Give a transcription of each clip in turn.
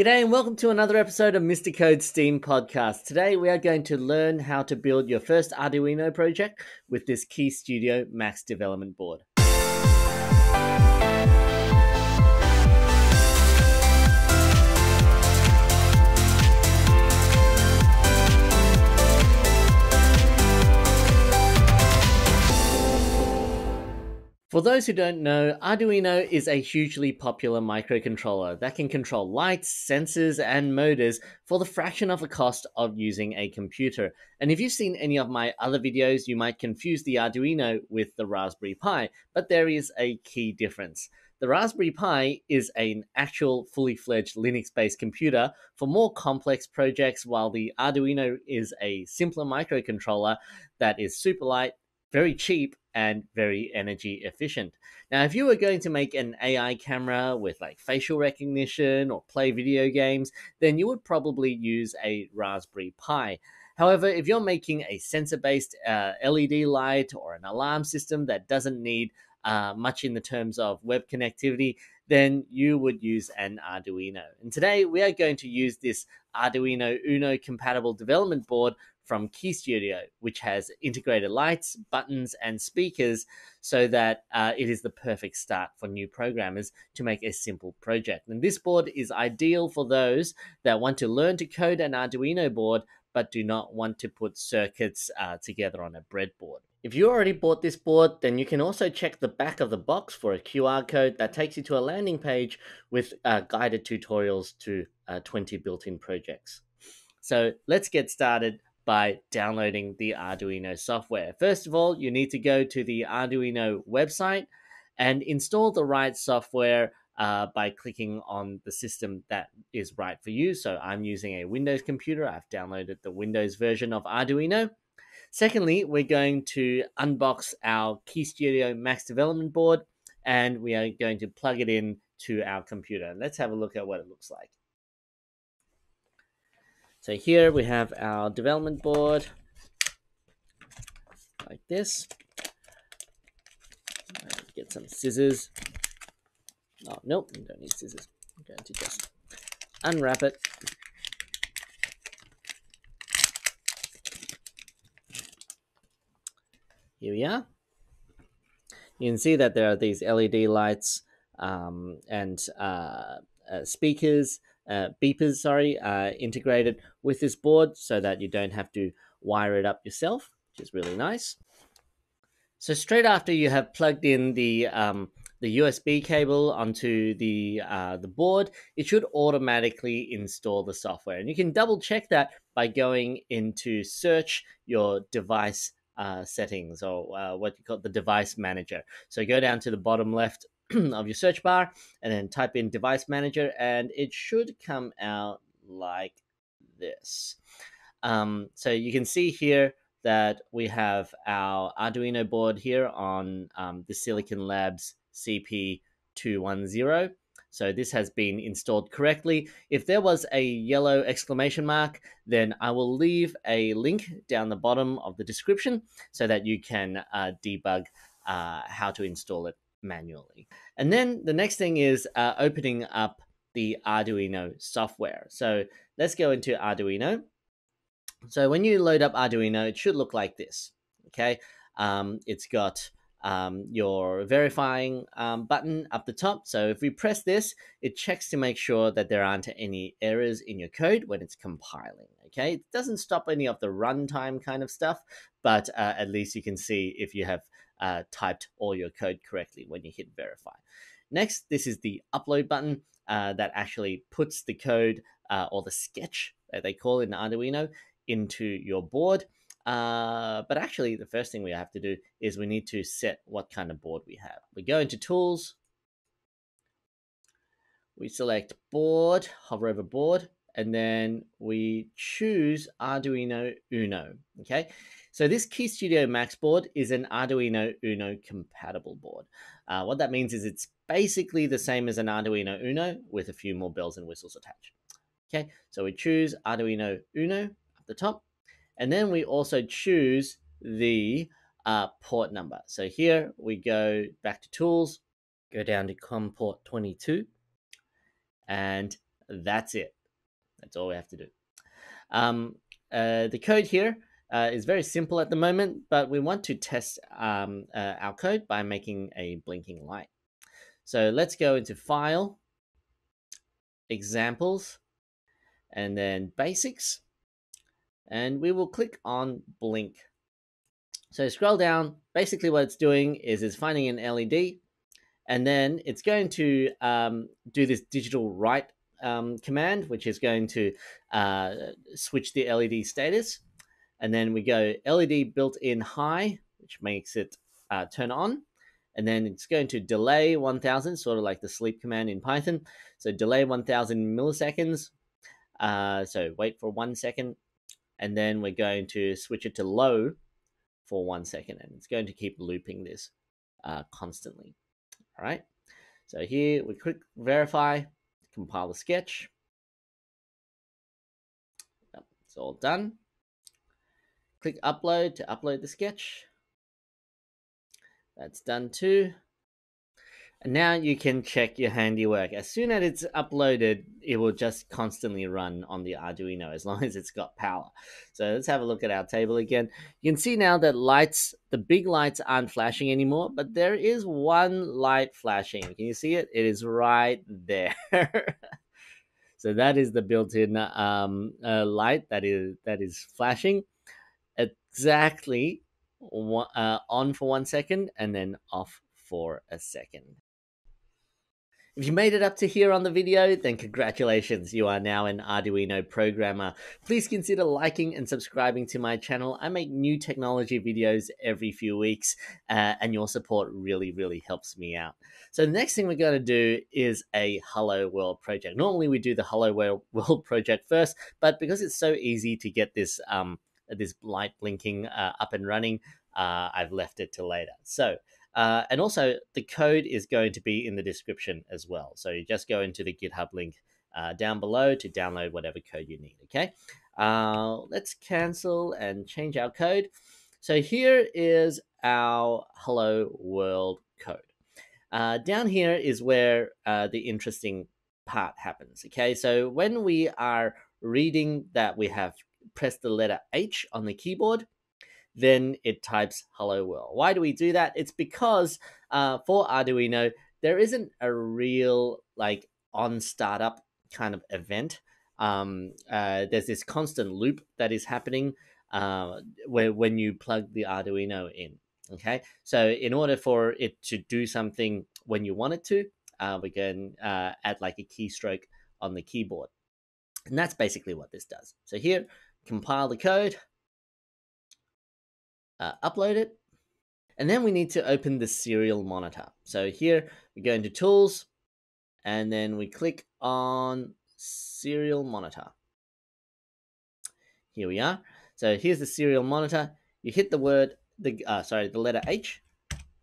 G'day and welcome to another episode of Mr. Code Steam podcast. Today we are going to learn how to build your first Arduino project with this Keyestudio Max development board. For those who don't know, Arduino is a hugely popular microcontroller that can control lights, sensors, and motors for the fraction of the cost of using a computer. And if you've seen any of my other videos, you might confuse the Arduino with the Raspberry Pi, but there is a key difference. The Raspberry Pi is an actual fully fledged Linux based computer for more complex projects, while the Arduino is a simpler microcontroller that is super light, very cheap, and very energy efficient. Now, if you were going to make an AI camera with like facial recognition or play video games, then you would probably use a Raspberry Pi. However, if you're making a sensor based uh, LED light or an alarm system that doesn't need uh, much in the terms of web connectivity, then you would use an Arduino. And today we are going to use this Arduino Uno compatible development board from Keyestudio, which has integrated lights, buttons, and speakers so that uh, it is the perfect start for new programmers to make a simple project. And this board is ideal for those that want to learn to code an Arduino board but do not want to put circuits uh, together on a breadboard. If you already bought this board, then you can also check the back of the box for a QR code that takes you to a landing page with uh, guided tutorials to uh, 20 built in projects. So let's get started by downloading the Arduino software. First of all, you need to go to the Arduino website and install the right software uh, by clicking on the system that is right for you. So I'm using a Windows computer. I've downloaded the Windows version of Arduino. Secondly, we're going to unbox our Keyestudio Max development board and we are going to plug it in to our computer. Let's have a look at what it looks like. So here we have our development board like this. Get some scissors. Oh, nope, don't need scissors. I'm going to just unwrap it. Here we are. You can see that there are these LED lights um, and uh, uh, speakers uh, beepers, sorry, uh, integrated with this board so that you don't have to wire it up yourself, which is really nice. So straight after you have plugged in the um, the USB cable onto the uh, the board, it should automatically install the software, and you can double check that by going into search your device uh, settings or uh, what you call the device manager. So go down to the bottom left of your search bar and then type in device manager and it should come out like this. Um, so you can see here that we have our Arduino board here on um, the Silicon Labs CP210. So this has been installed correctly. If there was a yellow exclamation mark, then I will leave a link down the bottom of the description so that you can uh, debug uh, how to install it manually. And then the next thing is uh, opening up the Arduino software. So let's go into Arduino. So when you load up Arduino, it should look like this. Okay, um, it's got um, your verifying um, button up the top. So if we press this, it checks to make sure that there aren't any errors in your code when it's compiling. Okay, it doesn't stop any of the runtime kind of stuff, but uh, at least you can see if you have uh, typed all your code correctly when you hit verify. Next, this is the upload button uh, that actually puts the code uh, or the sketch that they call in Arduino into your board. Uh, but actually, the first thing we have to do is we need to set what kind of board we have. We go into Tools, we select Board, hover over Board, and then we choose Arduino Uno. Okay, so this Keyestudio Max board is an Arduino Uno compatible board. Uh, what that means is it's basically the same as an Arduino Uno with a few more bells and whistles attached. Okay, so we choose Arduino Uno at the top, and then we also choose the uh, port number. So here we go back to Tools, go down to COM port 22, and that's it. That's all we have to do. Um, uh, the code here uh, is very simple at the moment, but we want to test um, uh, our code by making a blinking light. So let's go into File, Examples, and then Basics, and we will click on Blink. So scroll down. Basically, what it's doing is it's finding an LED, and then it's going to um, do this digital write um, command, which is going to uh, switch the LED status. And then we go LED built in high, which makes it uh, turn on. And then it's going to delay 1000, sort of like the sleep command in Python. So delay 1000 milliseconds. Uh, so wait for one second. And then we're going to switch it to low for one second. And it's going to keep looping this uh, constantly. All right. So here we click verify compile the sketch. Yep, it's all done. Click upload to upload the sketch. That's done too. Now you can check your handiwork. As soon as it's uploaded, it will just constantly run on the Arduino as long as it's got power. So let's have a look at our table again. You can see now that lights, the big lights aren't flashing anymore, but there is one light flashing. Can you see it? It is right there. so that is the built-in um, uh, light that is that is flashing exactly uh, on for one second and then off for a second. If you made it up to here on the video, then congratulations, you are now an Arduino programmer. Please consider liking and subscribing to my channel. I make new technology videos every few weeks, uh, and your support really, really helps me out. So the next thing we're going to do is a Hello World project. Normally we do the Hello World project first, but because it's so easy to get this um, this light blinking uh, up and running, uh, I've left it to later. So uh, and also, the code is going to be in the description as well. So you just go into the GitHub link uh, down below to download whatever code you need. Okay, uh, let's cancel and change our code. So here is our hello world code. Uh, down here is where uh, the interesting part happens. Okay, so when we are reading that we have pressed the letter H on the keyboard, then it types hello world. Why do we do that? It's because uh, for Arduino, there isn't a real like on startup kind of event. Um, uh, there's this constant loop that is happening uh, where when you plug the Arduino in. Okay, so in order for it to do something when you want it to, uh, we can uh, add like a keystroke on the keyboard, and that's basically what this does. So here, compile the code uh, upload it. And then we need to open the serial monitor. So here we go into tools and then we click on serial monitor. Here we are. So here's the serial monitor. You hit the word, the uh, sorry, the letter H,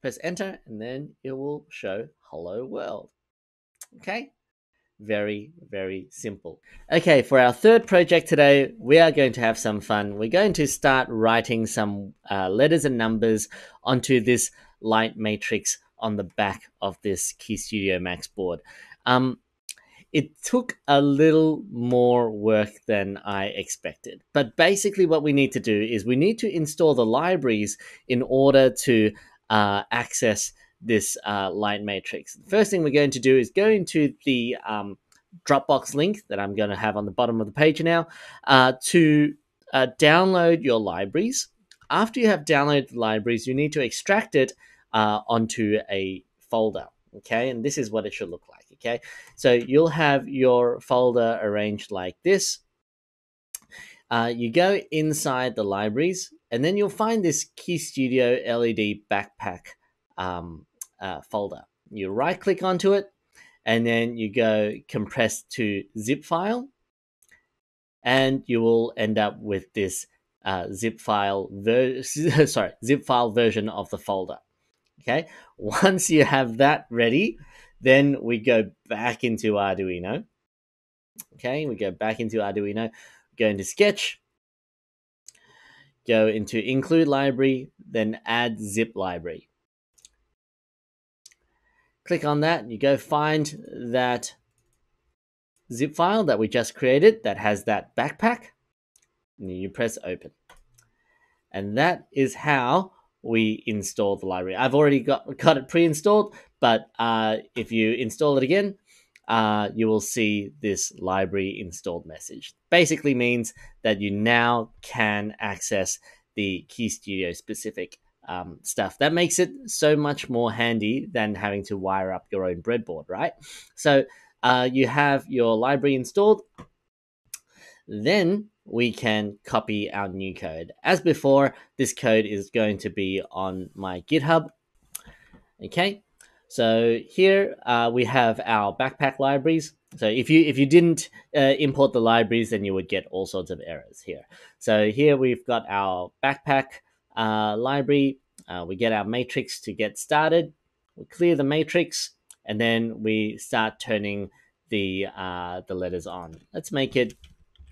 press enter, and then it will show hello world. Okay, very, very simple. Okay, for our third project today, we are going to have some fun. We're going to start writing some uh, letters and numbers onto this light matrix on the back of this Keyestudio Max board. Um, it took a little more work than I expected. But basically, what we need to do is we need to install the libraries in order to uh, access this uh, light matrix. The first thing we're going to do is go into the um, Dropbox link that I'm going to have on the bottom of the page now uh, to uh, download your libraries. After you have downloaded the libraries, you need to extract it uh, onto a folder. Okay, and this is what it should look like. Okay, so you'll have your folder arranged like this. Uh, you go inside the libraries, and then you'll find this Keyestudio LED backpack um, uh, folder. You right click onto it and then you go compress to zip file and you will end up with this uh, zip file ver- sorry zip file version of the folder. Okay? Once you have that ready then we go back into arduino. Okay? We go back into arduino go into sketch go into include library then add zip library click on that, you go find that zip file that we just created that has that backpack. And you press open. And that is how we install the library. I've already got, got it pre-installed, but uh, if you install it again, uh, you will see this library installed message. Basically means that you now can access the Keyestudio specific um, stuff. That makes it so much more handy than having to wire up your own breadboard, right? So uh, you have your library installed. Then we can copy our new code. As before, this code is going to be on my GitHub. Okay, so here uh, we have our backpack libraries. So if you if you didn't uh, import the libraries, then you would get all sorts of errors here. So here we've got our backpack library. Uh, we get our matrix to get started. We clear the matrix, and then we start turning the uh, the letters on. Let's make it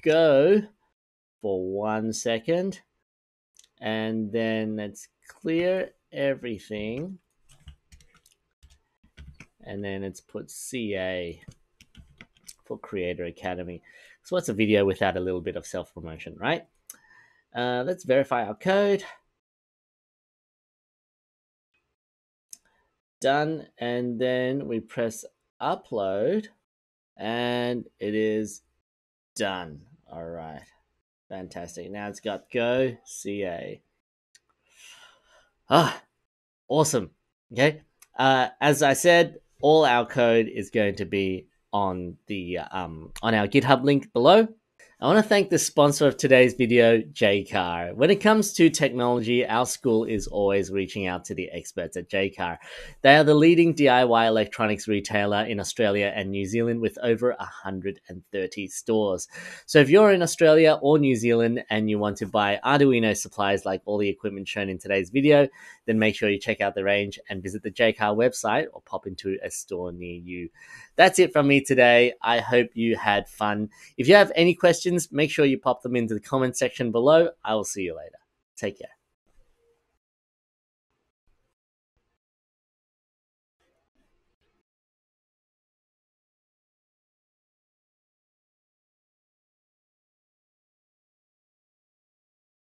go for one second, and then let's clear everything and then it's put CA for Creator Academy. So what's a video without a little bit of self promotion, right? Uh, let's verify our code. Done, and then we press upload, and it is done. All right, fantastic. Now it's got Go CA. Ah, awesome. Okay, uh, as I said, all our code is going to be on the um, on our GitHub link below. I want to thank the sponsor of today's video, Jaycar. When it comes to technology, our school is always reaching out to the experts at Jaycar. They are the leading DIY electronics retailer in Australia and New Zealand with over 130 stores. So if you're in Australia or New Zealand and you want to buy Arduino supplies like all the equipment shown in today's video, then make sure you check out the range and visit the Jaycar website or pop into a store near you. That's it from me today. I hope you had fun. If you have any questions, make sure you pop them into the comment section below. I will see you later. Take care.